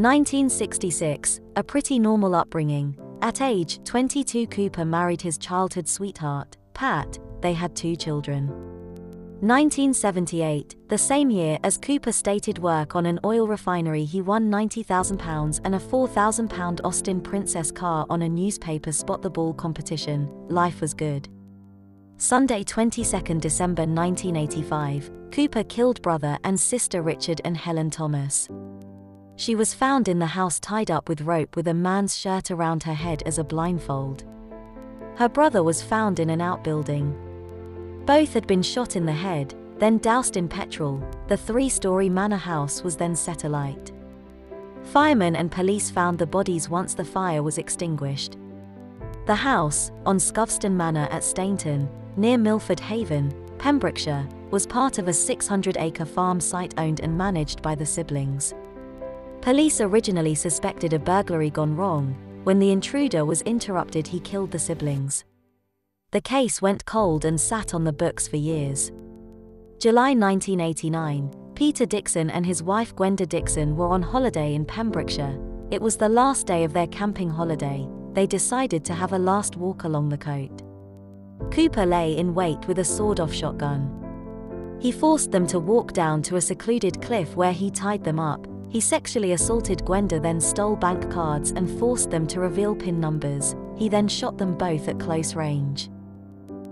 1966, a pretty normal upbringing. At age 22, Cooper married his childhood sweetheart, Pat. They had two children. 1978, the same year as Cooper stated work on an oil refinery, he won £90,000 and a £4,000 Austin Princess car on a newspaper spot the ball competition. Life was good. Sunday, 22 December 1985, Cooper killed brother and sister Richard and Helen Thomas. She was found in the house tied up with rope with a man's shirt around her head as a blindfold. Her brother was found in an outbuilding. Both had been shot in the head, then doused in petrol. The three story manor house was then set alight. Firemen and police found the bodies once the fire was extinguished. The house, on Scoveston Manor at Stainton, near Milford Haven, Pembrokeshire, was part of a 600 acre farm site owned and managed by the siblings. Police originally suspected a burglary gone wrong. When the intruder was interrupted, he killed the siblings. The case went cold and sat on the books for years. July 1989, Peter Dixon and his wife Gwenda Dixon were on holiday in Pembrokeshire. It was the last day of their camping holiday. They decided to have a last walk along the coast. Cooper lay in wait with a sawed off shotgun. He forced them to walk down to a secluded cliff where he tied them up. He sexually assaulted Gwenda, then stole bank cards and forced them to reveal PIN numbers. He then shot them both at close range.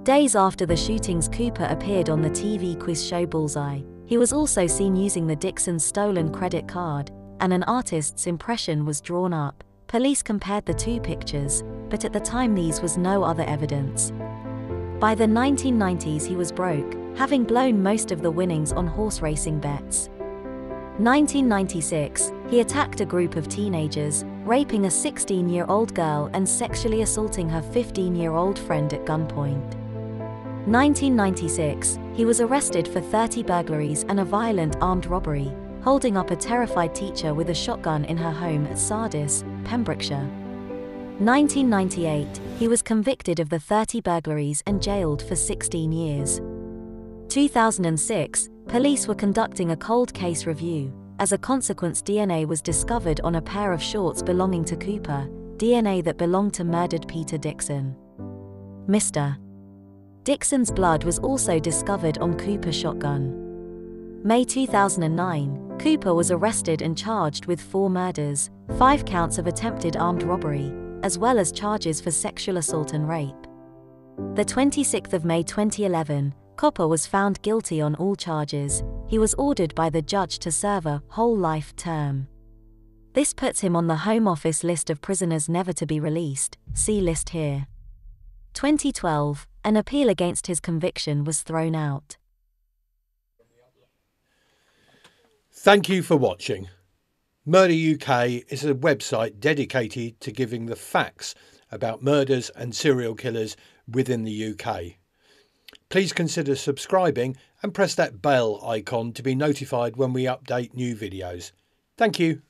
Days after the shootings, Cooper appeared on the TV quiz show Bullseye. He was also seen using the Dixon's stolen credit card, and an artist's impression was drawn up. Police compared the two pictures, but at the time, these was no other evidence. By the 1990s, he was broke, having blown most of the winnings on horse racing bets. 1996, he attacked a group of teenagers, raping a 16 year old girl and sexually assaulting her 15 year old friend at gunpoint. 1996, he was arrested for 30 burglaries and a violent armed robbery, holding up a terrified teacher with a shotgun in her home at Sardis, Pembrokeshire. 1998, he was convicted of the 30 burglaries and jailed for 16 years. 2006, police were conducting a cold case review. As a consequence, DNA was discovered on a pair of shorts belonging to Cooper, DNA that belonged to murdered Peter Dixon. Mr. Dixon's blood was also discovered on Cooper's shotgun. May 2009, Cooper was arrested and charged with four murders, five counts of attempted armed robbery, as well as charges for sexual assault and rape. The 26th of May 2011, Cooper was found guilty on all charges. He was ordered by the judge to serve a whole life term. This puts him on the Home Office list of prisoners never to be released. See list here. 2012, an appeal against his conviction was thrown out. Thank you for watching. Murder UK is a website dedicated to giving the facts about murders and serial killers within the UK. Please consider subscribing and press that bell icon to be notified when we update new videos. Thank you.